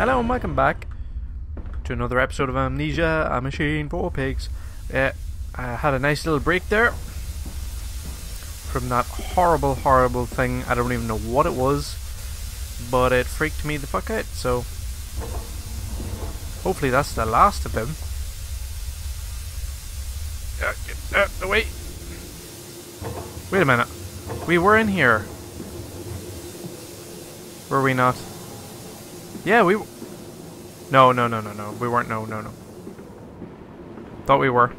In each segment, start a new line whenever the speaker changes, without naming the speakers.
Hello and welcome back to another episode of Amnesia, a machine for pigs. Yeah, I had a nice little break there from that horrible, horrible thing. I don't even know what it was, but it freaked me the fuck out, so hopefully that's the last of him. Uh, get out the way. Wait a minute. We were in here. Were we not? Yeah, we... No, no, no, no, no. We weren't. No, no, no. Thought we were.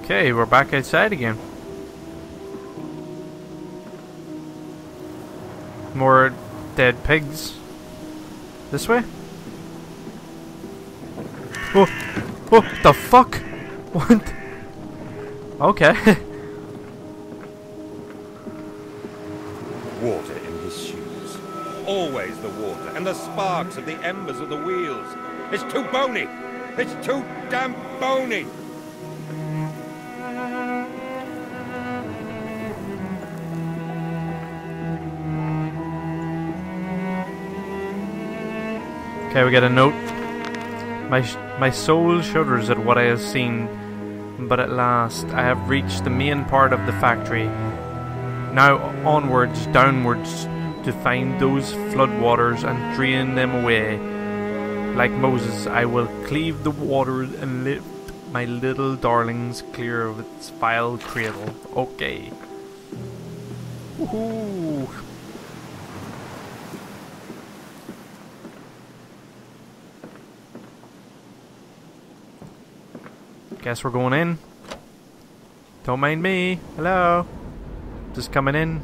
Okay, we're back outside again. More dead pigs. This way? Oh! What the fuck? What? Okay.
Water in his shoes. Always the water and the sparks of the embers of the wheels. It's too bony! It's too damn bony!
Okay, we get a note. My my soul shudders at what I have seen, but at last I have reached the main part of the factory. Now onwards, downwards, to find those floodwaters and drain them away. Like Moses, I will cleave the water and lift my little darlings clear of its vile cradle. Okay. Woohoo! Guess we're going in. Don't mind me. Hello. Just coming in.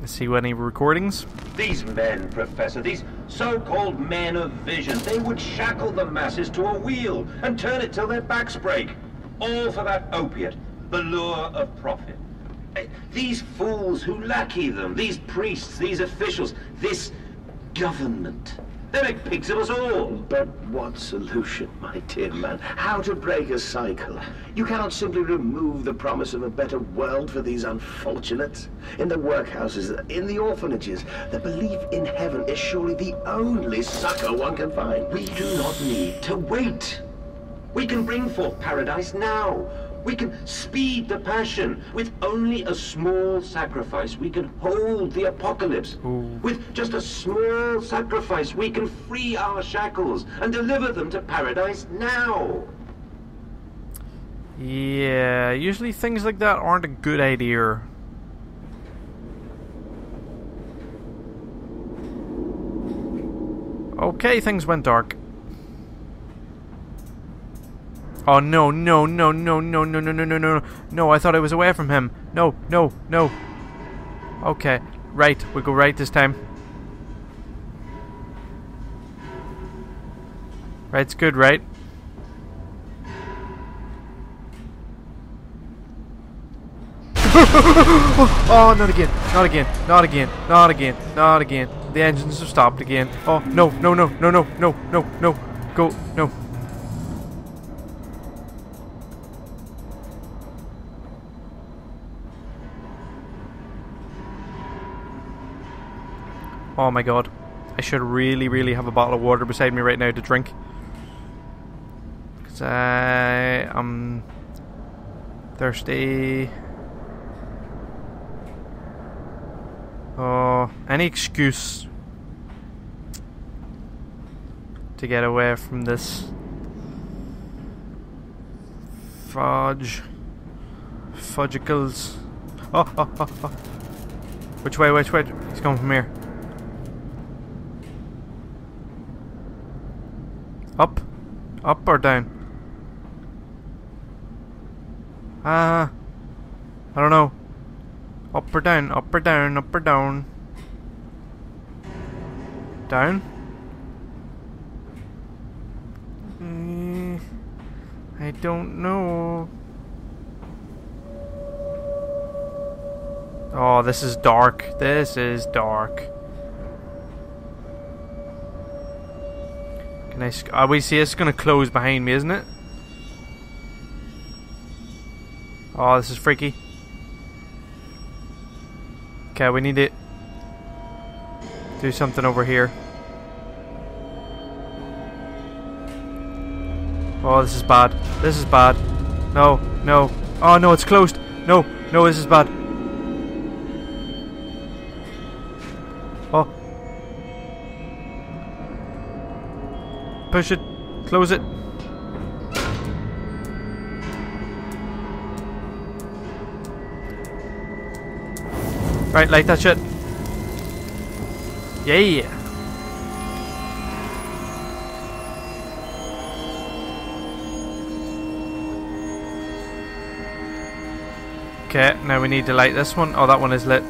Let's see any recordings.
These men, Professor, these so-called men of vision, they would shackle the masses to a wheel and turn it till their backs break. All for that opiate, the lure of profit. Eh, These fools who lackey them, these priests, these officials, this government. They make pigs of us all.
But what solution, my dear man? How to break a cycle? You cannot simply remove the promise of a better world for these unfortunates. In the workhouses, in the orphanages, the belief in heaven is surely the only succor one can find.
We do not need to wait. We can bring forth paradise now. We can speed the passion. With only a small sacrifice, we can hold the apocalypse. With just a small sacrifice, we can free our shackles and deliver them to paradise now.
Yeah, usually things like that aren't a good idea. Okay, things went dark. Oh no, no, no, no, no, no, no, no, no, no, no, I thought I was away from him. No, no, no. Okay, right, we go right this time. Right's good, right? oh, not again, not again, not again, not again, not again. The engines have stopped again. Oh, no, no, no, no, no, no, no, no. Go, no. Oh my god. I should really, really have a bottle of water beside me right now to drink. Because I am thirsty. Oh, any excuse to get away from this fudge fudgicles. Oh, oh, oh, oh. Which way, which way? He's coming from here. Up? Up or down? Ah. I don't know. Up or down, up or down, up or down. Down? Mm, I don't know. Oh, this is dark. This is dark. Can I? Oh, uh, we see it's gonna close behind me, isn't it? Oh, this is freaky. Okay, we need to do something over here. Oh, this is bad. This is bad. No, no. Oh, no, it's closed. No, no, this is bad. Push it. Close it. Right, light that shit. Yeah. Okay, now we need to light this one. Oh, that one is lit.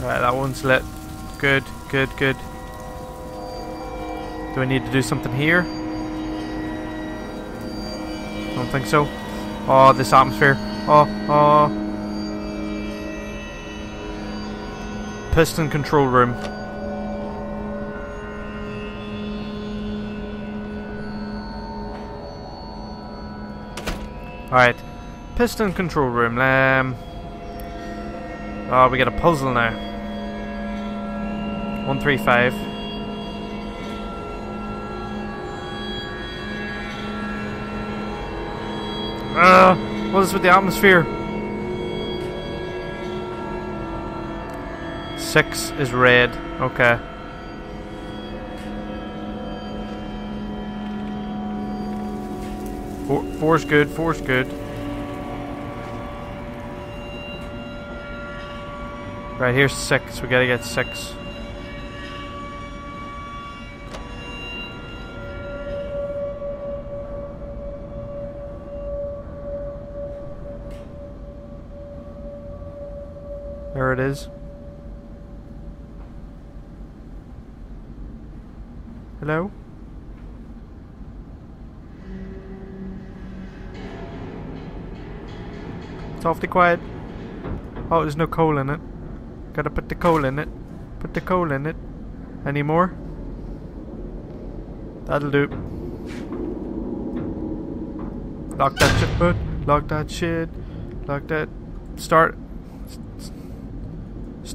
Right, that one's lit. Good, good, good. Do I need to do something here? Don't think so. Oh, this atmosphere. Oh, oh. Piston control room. Alright. Piston control room. Um, oh, we get a puzzle now. 135. Uh, what is with the atmosphere? Six is red. Okay. Four, four's good. Four's good. Right here's six. We gotta get six. It is. Hello? It's awfully quiet. Oh, there's no coal in it. Gotta put the coal in it. Put the coal in it. Any more? That'll do. Lock that shit, bud. Lock that shit. Lock that. Start.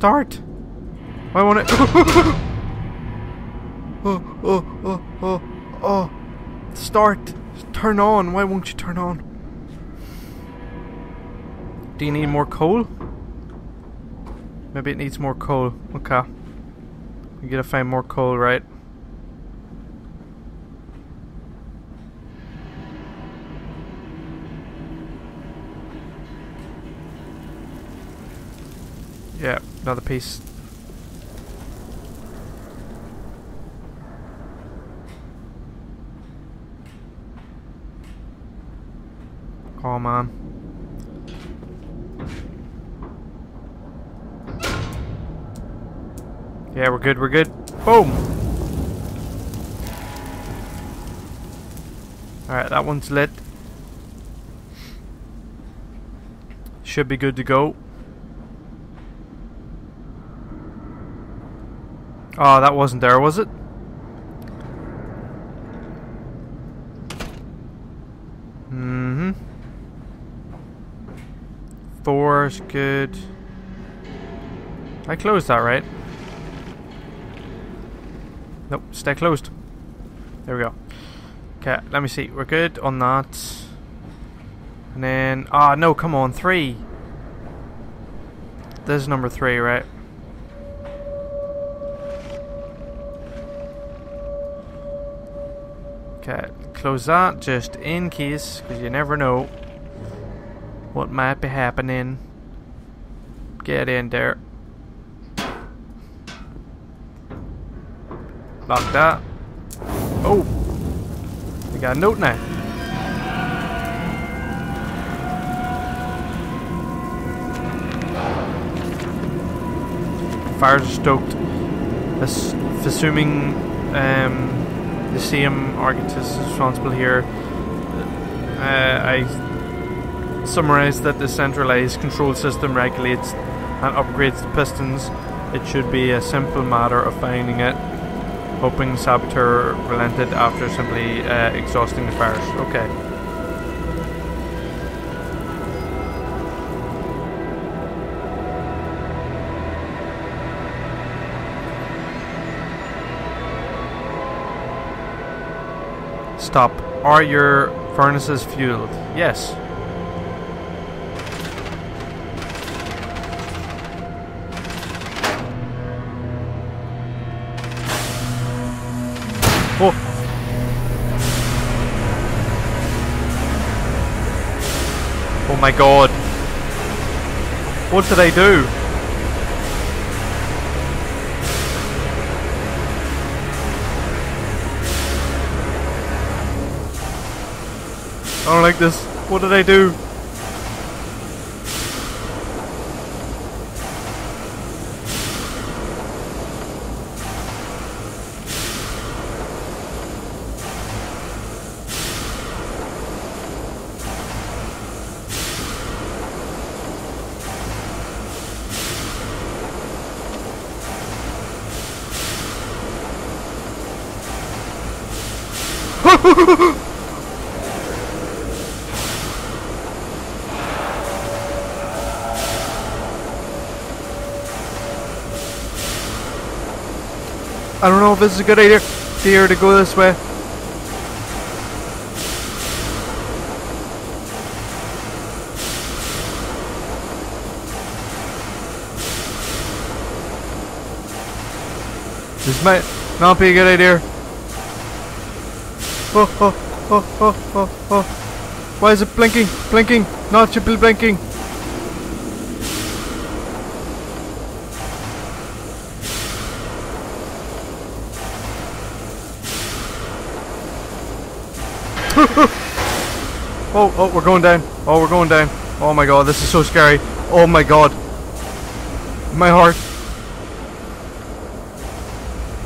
Start! Why won't it? oh, oh, oh, oh, oh. Start. Turn on. Why won't you turn on? Do you need more coal? Maybe it needs more coal. Okay. We gotta find more coal, right? Yeah, another piece. Oh man. Yeah, we're good, we're good. Boom! Alright, that one's lit. Should be good to go. Oh, that wasn't there, was it? Mm-hmm. Four's good. I closed that, right? Nope, stay closed. There we go. Okay, let me see. We're good on that. And then... Ah, oh, no, come on. Three. This is number three, right? Okay, close that just in case, because you never know what might be happening. Get in there. Lock that. Oh! We got a note now. Fires are stoked. Assuming um, the same architect is responsible here. Uh, I summarized that the centralized control system regulates and upgrades the pistons. It should be a simple matter of finding it. Hoping Saboteur relented after simply uh, exhausting the fires. Okay. Stop. Are your furnaces fueled? Yes. Oh. Oh my god. What did I do? Don't like this. What did I do? This is a good idea idea to go this way. This might not be a good idea. Oh, oh, oh, oh, oh, oh. Why is it blinking? Blinking! Not triple blinking! oh, oh, we're going down. Oh, we're going down. Oh my god, this is so scary. Oh my god. My heart.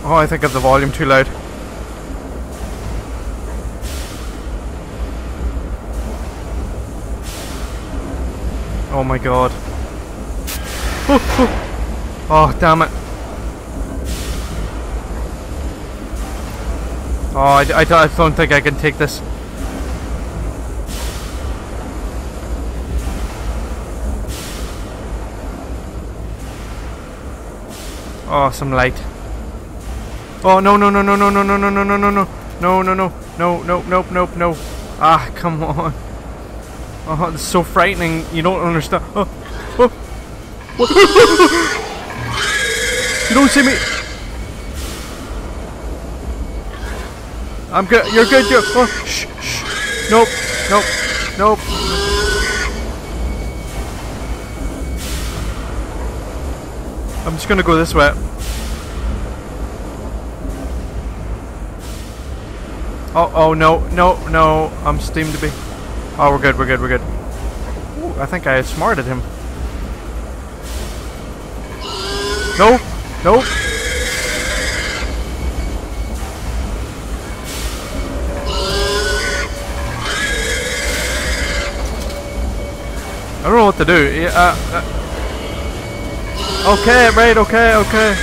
Oh, I think I have the volume too loud. Oh my god. Oh, oh. oh damn it. Oh, I, I, I don't think I can take this. Oh, some light. Oh no no no no no no no no no no no no no no no no no no nope nope no ah come on oh it's so frightening you don't understand oh, oh. What? you don't see me I'm good you're good you're oh, shh shh nope nope nope I'm just gonna go this way Oh, oh, no, no, no. I'm steamed to be. Oh, we're good, we're good, we're good. Ooh, I think I smarted him. No, no. I don't know what to do. Yeah, uh, uh. Okay, right, okay, okay.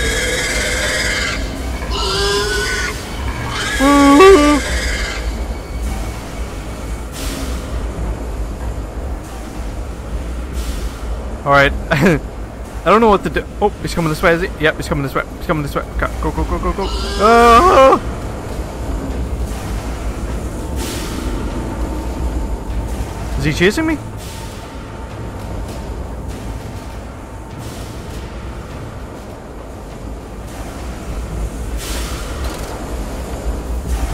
Alright. I don't know what to do. Oh, he's coming this way, is he? Yep, he's coming this way. He's coming this way. Okay, go, go, go, go, go. Oh! Is he chasing me?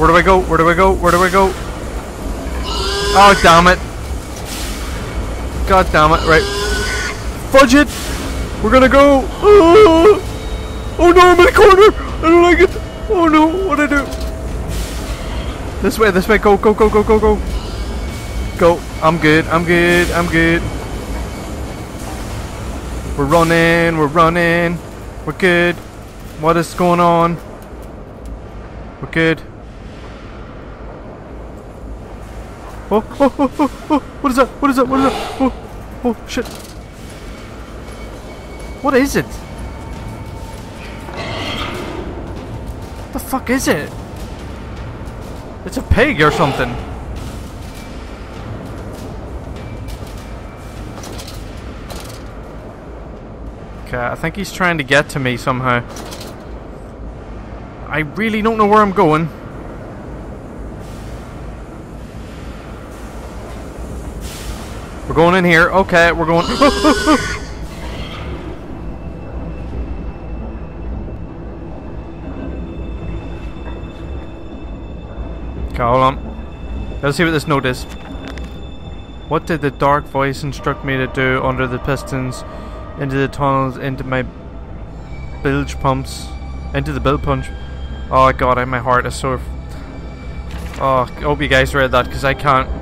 Where do I go? Where do I go? Where do I go? Oh, damn it. God damn it. Right. Fudge it! We're gonna go! Oh, oh no, I'm in a corner! I don't like it! Oh no, what do I do? This way, this way, go, go, go, go, go, go! Go. I'm good, I'm good, I'm good. We're running, we're running. We're good. What is going on? We're good. Oh, oh, oh, oh, oh, what is that? What is that? What is that? Oh, oh, shit. What is it? What the fuck is it? It's a pig or something. Okay, I think he's trying to get to me somehow. I really don't know where I'm going. We're going in here. Okay, we're going. okay, hold on. Let's see what this note is. What did the dark voice instruct me to do under the pistons, into the tunnels, into my bilge pumps, into the bilge punch? Oh god, my heart is so. Oh, I hope you guys read that because I can't.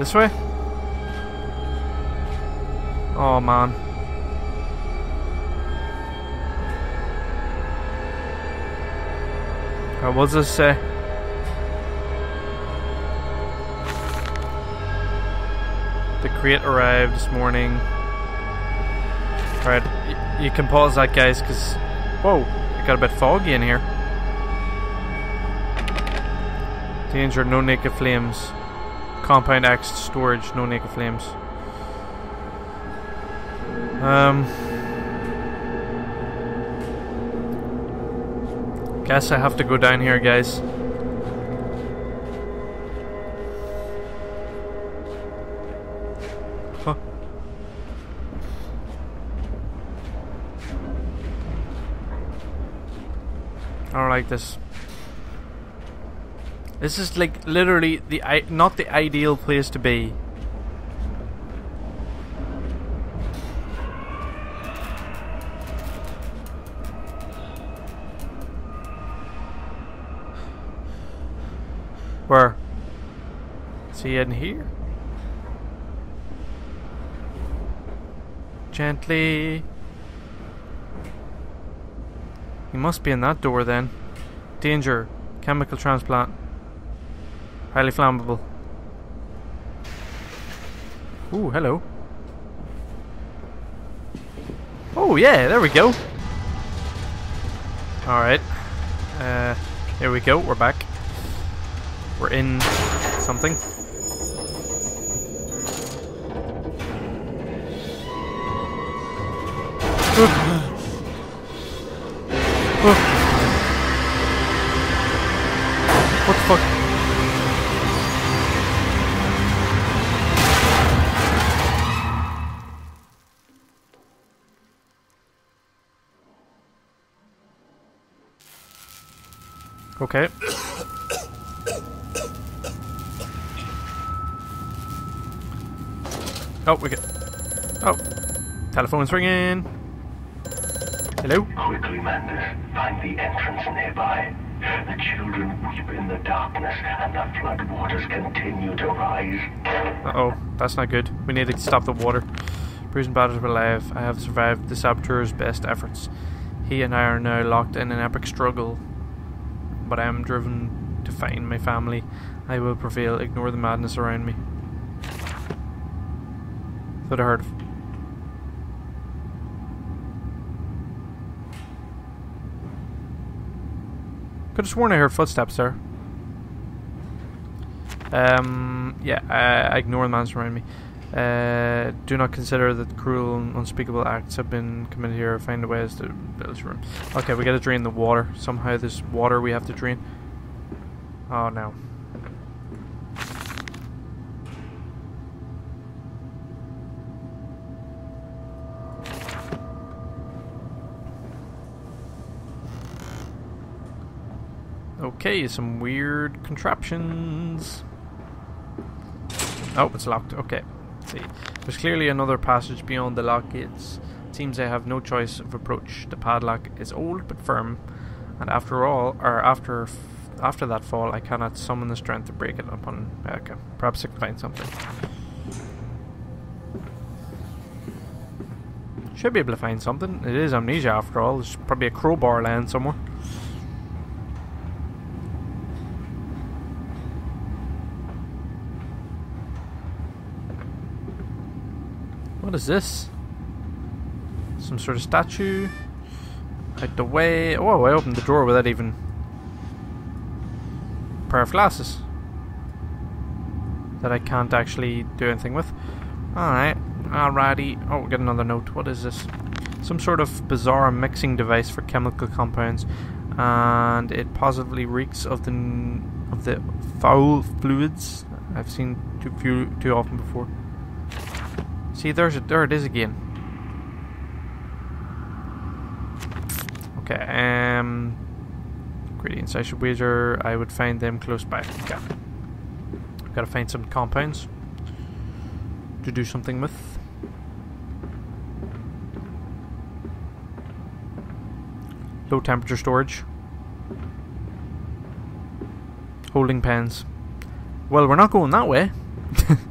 This way? Oh man. What does this say? The crate arrived this morning. Alright, you can pause that guys because... Whoa, it got a bit foggy in here. Danger, no naked flames. Compound X storage, no naked flames. Um... Guess I have to go down here guys. Huh. I don't like this. This is like literally the not the ideal place to be. Where? Is he in here? Gently. He must be in that door then. Danger. Chemical transplant. Highly flammable. Ooh, hello. Oh yeah, there we go. Alright. Uh, here we go, we're back. We're in something. Okay. Oh, we get. Oh, telephone's ringing. Hello?
Quickly, Mandus. Find the entrance nearby. The children weep in the darkness, and the floodwaters continue to rise.
Uh-oh, that's not good. We need to stop the water. Bruce and alive. I have survived the saboteur's best efforts. He and I are now locked in an epic struggle. But I am driven to find my family. I will prevail. Ignore the madness around me. Thought I heard Could have sworn I heard footsteps there. Um, yeah, I ignore the madness around me. Uh, do not consider that cruel and unspeakable acts have been committed here. Find a ways to build this room. Okay, we gotta drain the water. Somehow there's water we have to drain. Oh no. Okay, some weird contraptions. Oh, it's locked. Okay. There's clearly another passage beyond the lock gates. It seems I have no choice of approach. The padlock is old but firm, and after all, or after after that fall, I cannot summon the strength to break it upon. Okay, perhaps I can find something. Should be able to find something. It is amnesia after all. There's probably a crowbar laying somewhere. What is this? Some sort of statue? Out the way. Oh, I opened the drawer without even. A pair of glasses. That I can't actually do anything with. Alright. Alrighty. Oh, we get another note. What is this? Some sort of bizarre mixing device for chemical compounds. And it positively reeks of the of the foul fluids I've seen too few too often before. See, there's a, there it is again. Okay, um, ingredients I should wager I would find them close by. Okay, gotta find some compounds to do something with. Low temperature storage. Holding pens. Well, we're not going that way.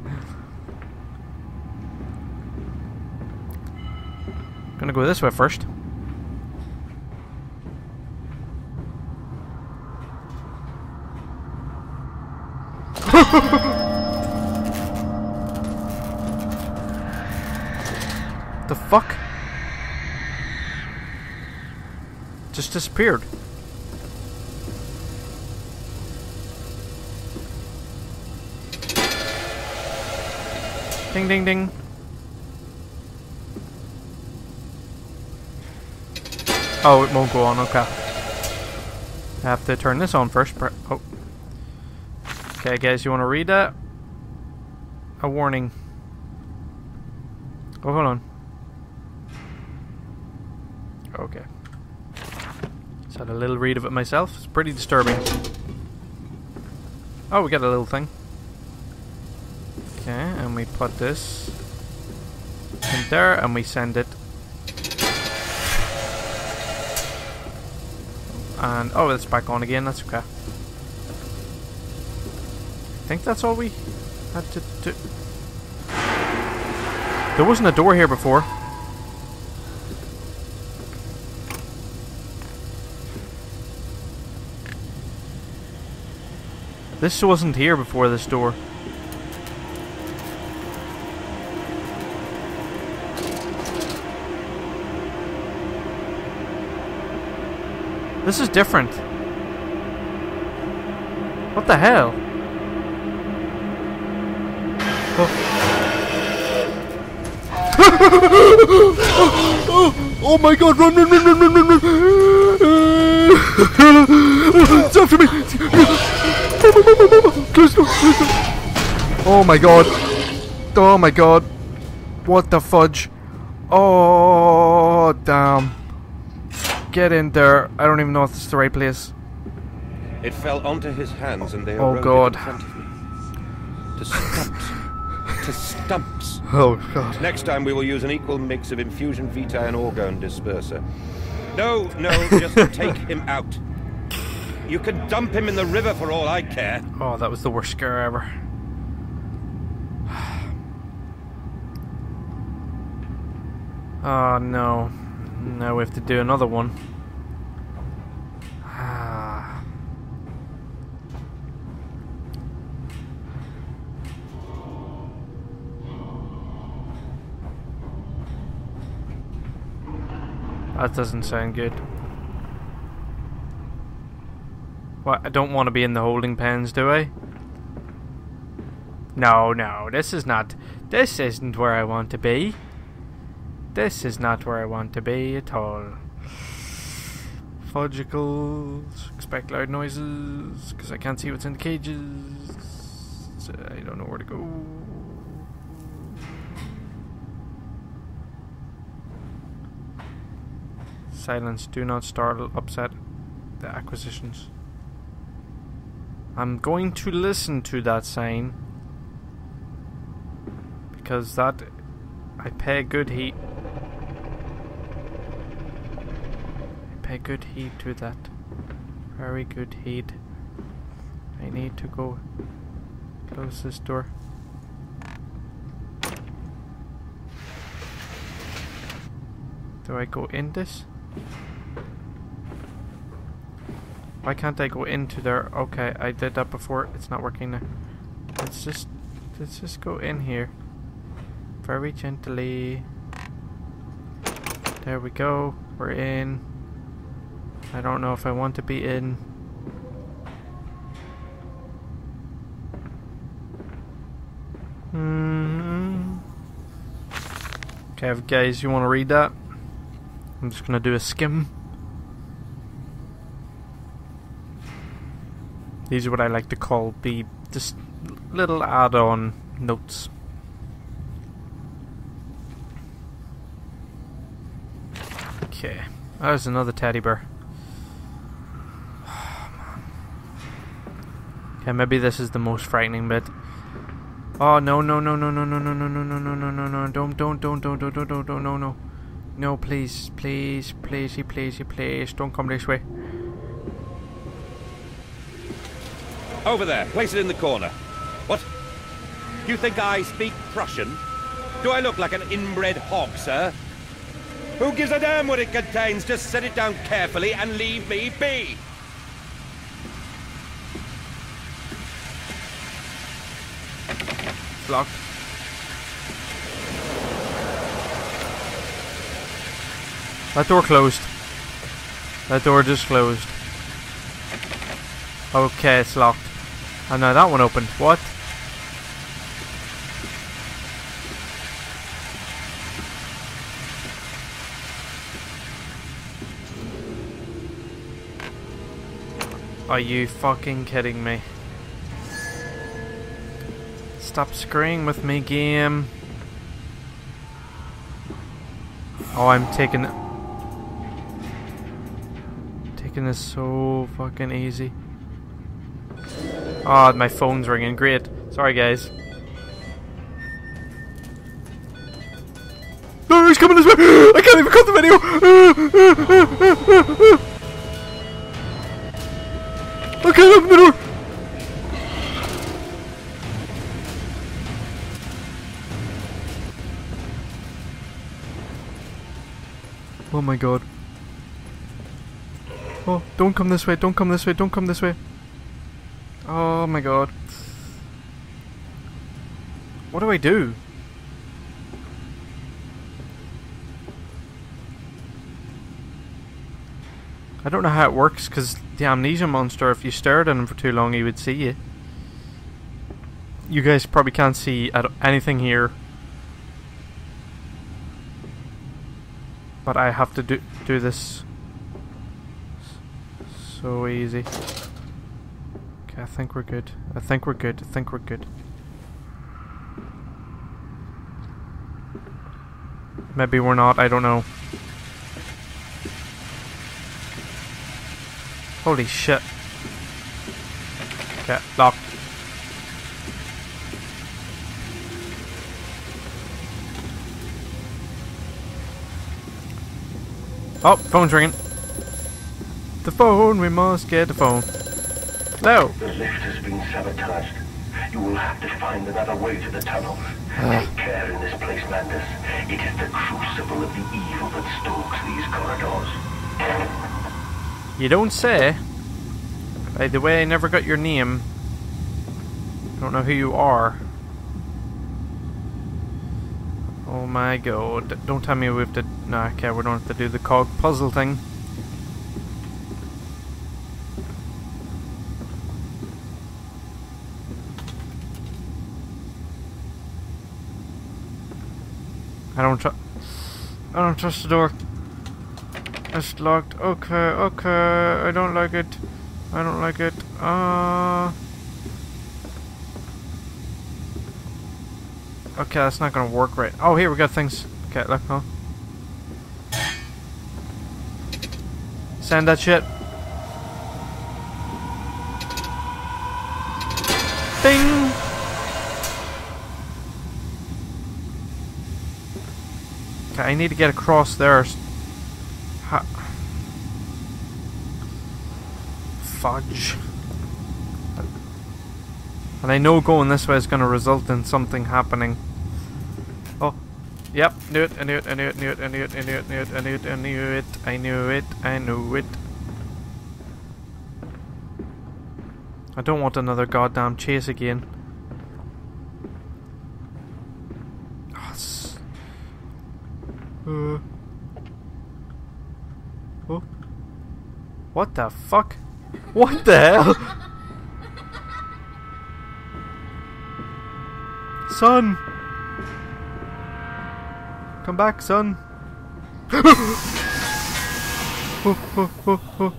Gonna go this way first. the fuck? Just disappeared. Ding ding ding. Oh, it won't go on, okay. I have to turn this on first. Oh. Okay, guys, you want to read that? A warning. Oh, hold on. Okay. Just had a little read of it myself. It's pretty disturbing. Oh, we got a little thing. Okay, and we put this in there and we send it. And, oh, it's back on again, that's okay. I think that's all we had to do. There wasn't a door here before. This wasn't here before this door. This is different. What the hell? Oh. oh, my god, run, run, run, run, run, run, run! It's after me! Close door, close door. Oh my god. Oh my god. What the fudge? Oh, damn. Get in there. I don't even know if this is the right place.
It fell onto his hands and they
Oh,
eroded
God.
in front of me. To stumps. to stumps.
Oh god.
Next time we will use an equal mix of infusion vitae and orgone disperser. No, no, just take him out. You can dump him in the river for all I care.
Oh, that was the worst scare ever. Oh no. Now we have to do another one. Ah. That doesn't sound good. What? I don't want to be in the holding pens, do I? No, no, this is not. This isn't where I want to be. This is not where I want to be at all. Fudgicles. Expect loud noises. Because I can't see what's in the cages. I don't know where to go. Silence. Do not startle, upset the acquisitions. I'm going to listen to that sign. Because that. I pay good heat. Pay good heed to that. Very good heed. I need to go close this door. Do I go in this? Why can't I go into there? Okay, I did that before. It's not working now. Let's just let's just go in here. Very gently. There we go. We're in. I don't know if I want to be in. Hmm. Okay, guys, you want to read that? I'm just gonna do a skim. These are what I like to call the just little add-on notes. Okay, there's another teddy bear. Okay, maybe this is the most frightening bit. Oh no no no no no no no no no no no no no no don't don't don't don't don't don't don't don't no no no please please please please please don't come this way.
Over there. Place it in the corner. What? You think I speak Prussian? Do I look like an inbred hog, sir? Who gives a damn what it contains? Just set it down carefully and leave me be.
It's locked. That door closed. That door just closed. Okay, it's locked. And now that one opened. What? Are you fucking kidding me? Stop screwing with me, game. Oh, I'm taking... Taking this so fucking easy. Oh, my phone's ringing. Great. Sorry, guys. No, he's coming this way! I can't even cut the video! I can't open the door! God. Oh, don't come this way, don't come this way, don't come this way. Oh my god. What do I do? I don't know how it works because the amnesia monster, if you stared at him for too long, he would see you. You guys probably can't see anything here. But I have to do do this so easy. Okay, I think we're good. I think we're good. I think we're good. Maybe we're not, I don't know. Holy shit. Okay, locked. Oh, phone's ringing. The phone, we must get the phone. Hello.
The lift has been sabotaged. You will have to find another way to the tunnels. Ah. Take care in this place, Mandus. It is the crucible of the evil that stalks these corridors.
You don't say. By the way, I never got your name. I don't know who you are. Oh my god. Don't tell me we have to... Nah, okay, we don't have to do the cog puzzle thing. I don't trust... I don't trust the door. It's locked. Okay, okay. I don't like it. I don't like it. Uh... Okay, that's not gonna work right. Oh, here we got things. Okay, look, huh? Send that shit. Bing! Okay, I need to get across there. Ha Fudge. And I know going this way is going to result in something happening. Oh, yep, knew it, I knew it, I knew it, knew it, I knew it, I knew it, knew it, I knew it, I knew it, I knew it, I knew it. I don't want another goddamn chase again. Uh. Oh. What the fuck? What the hell? Son! Come back, son! oh, oh, oh, oh.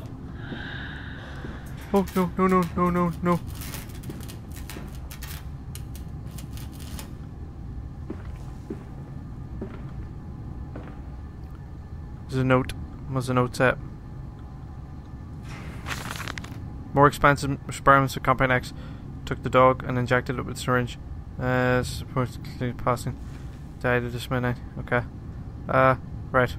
Oh, no, no, no, no, no, no. There's a note. What's the note set? More expensive experiments with Compound X. Took the dog and injected it with syringe. Uh, supposedly passing. Died at this midnight. Okay. Uh, right.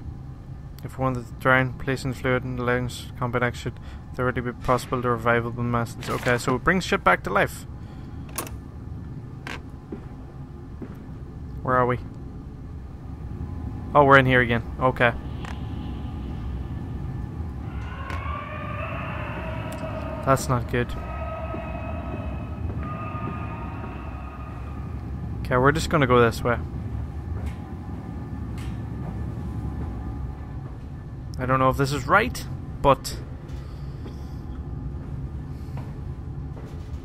If one of the drown, placing the fluid in the lungs, Compound X should theoretically be possible to revive revivable masses. Okay, so it brings shit back to life. Where are we? Oh, we're in here again. Okay. That's not good. Okay, we're just gonna go this way. I don't know if this is right, but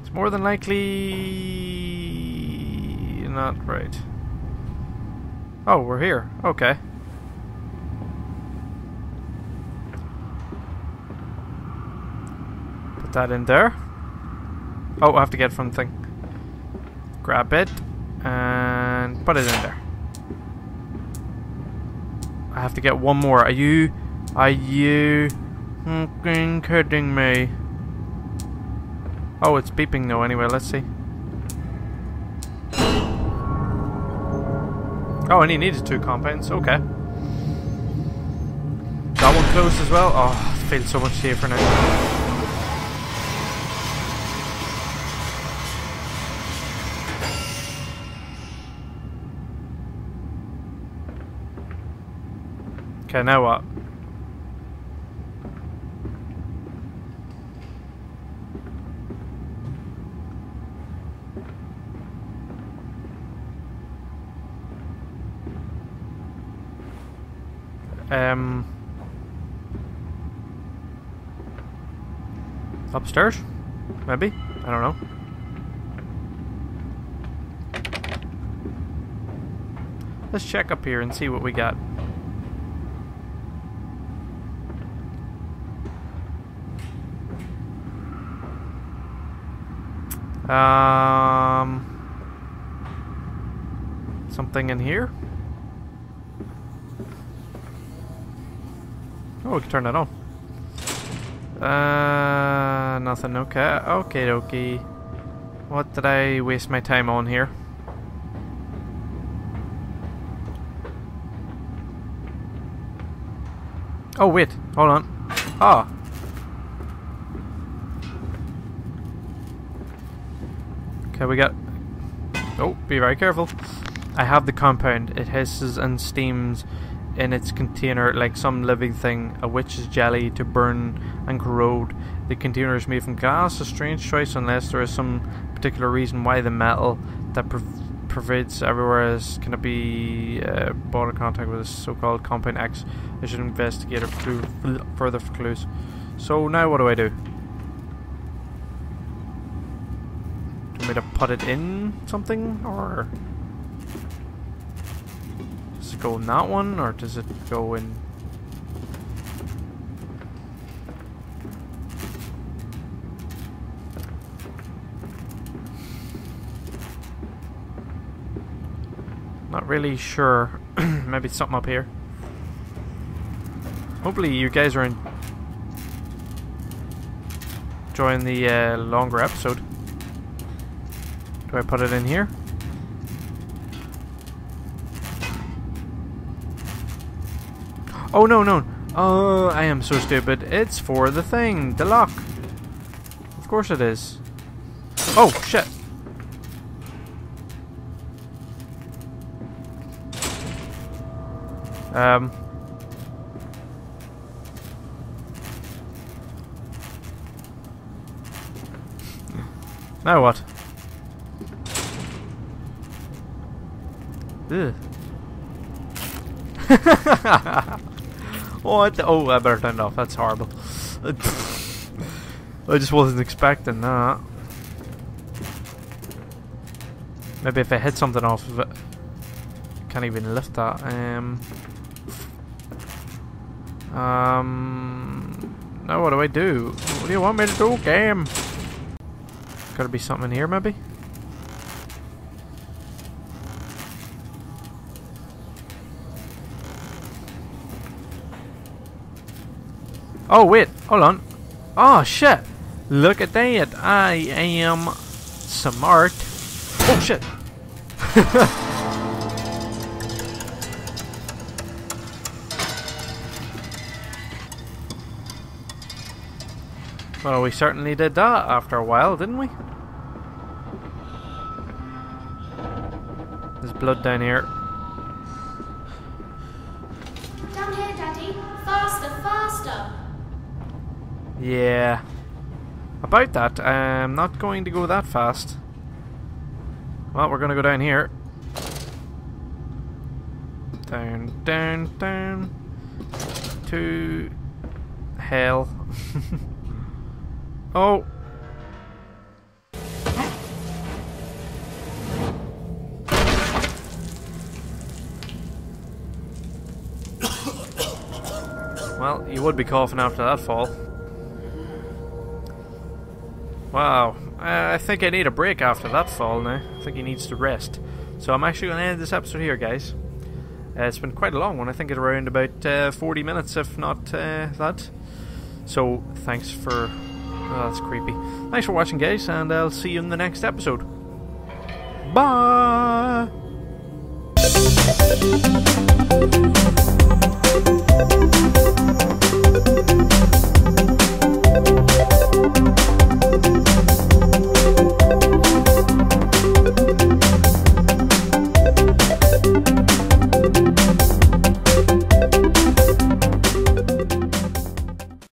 it's more than likely not right. Oh, we're here. Okay. Put that in there. Oh, I have to get from the thing. Grab it and put it in there. I have to get one more. Are you are you fucking kidding me? Oh, it's beeping though anyway, let's see. Oh, and he needed two compounds, okay. That one closed as well? Oh, it feels so much safer now. Okay, now what? Um, upstairs? Maybe? I don't know. Let's check up here and see what we got. Um, something in here? Oh, we can turn that on. Uh, nothing. Okay. Okay, dokie. What did I waste my time on here? Oh, wait. Hold on. Ah. Okay, we got... Oh, be very careful. I have the compound. It hisses and steams in its container like some living thing, a witch's jelly to burn and corrode. The container is made from glass, a strange choice unless there is some particular reason why the metal that pervades everywhere is going to be uh, brought in contact with this so-called compound X. I should investigate for further clues. So now what do I do? me to put it in something, or go in that one, or does it go in? Not really sure. Maybe something up here. Hopefully you guys are enjoying the uh, longer episode. Do I put it in here? Oh, no, no. Oh, I am so stupid. It's for the thing. The lock. Of course it is. Oh, shit. Um... Now what? what? Oh, I better turn it off. That's horrible. I just wasn't expecting that. Maybe if I hit something off of it. Can't even lift that. Um. Um. Now what do I do? What do you want me to do, game? Gotta be something in here, maybe? Oh, wait. Hold on. Oh, shit. Look at that. I am smart. Oh, shit. well, we certainly did that after a while, didn't we? There's blood down here.
Down here, Daddy. Faster, faster.
Yeah. About that, I'm not going to go that fast. Well, we're going to go down here. Down, down, down. To hell. oh. Well, you would be coughing after that fall. Wow, I think I need a break after that fall now. I think he needs to rest. So I'm actually going to end this episode here, guys. Uh, it's been quite a long one. I think it's around about uh, 40 minutes, if not uh, that. So thanks for... Oh, that's creepy. Thanks for watching, guys, and I'll see you in the next episode. Bye!